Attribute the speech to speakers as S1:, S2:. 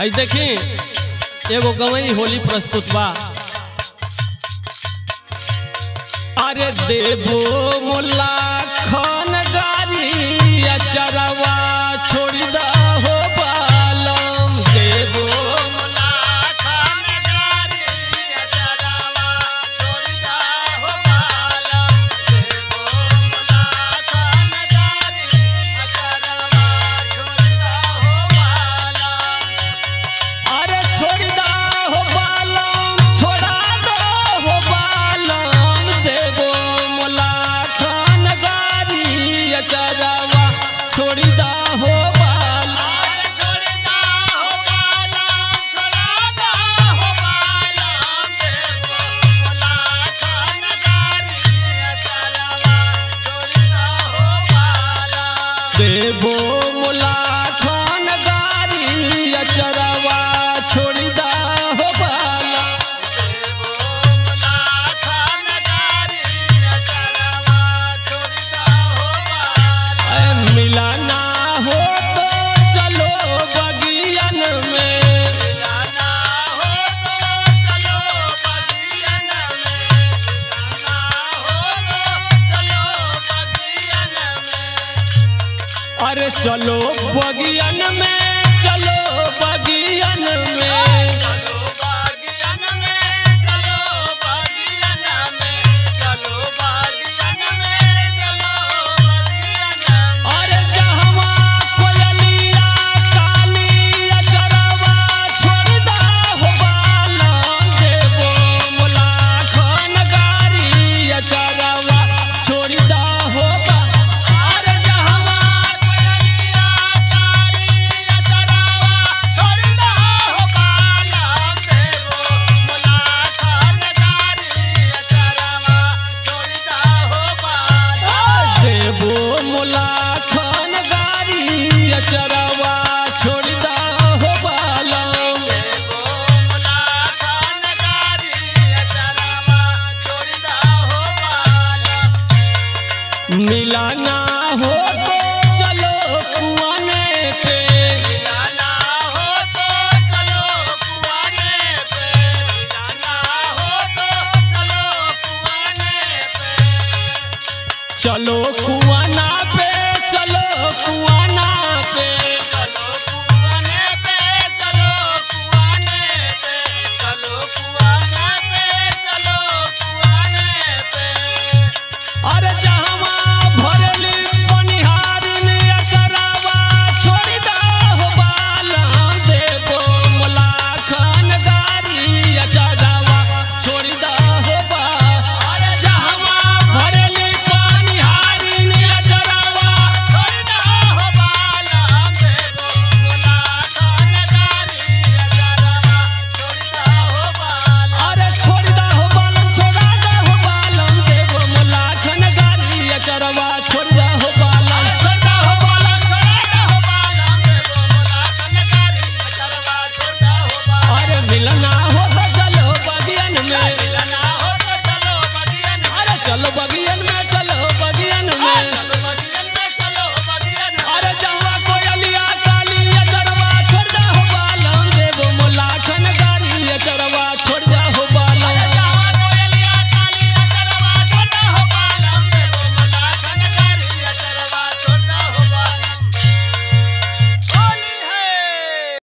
S1: आई देखी एगो गवई होली प्रस्तुत बा। अरे देवो मुला खान गारी चरवा छोड़ boy. अरे चलो बगियन में चलो बगियन में। मिलाना हो तो चलो कुआने पे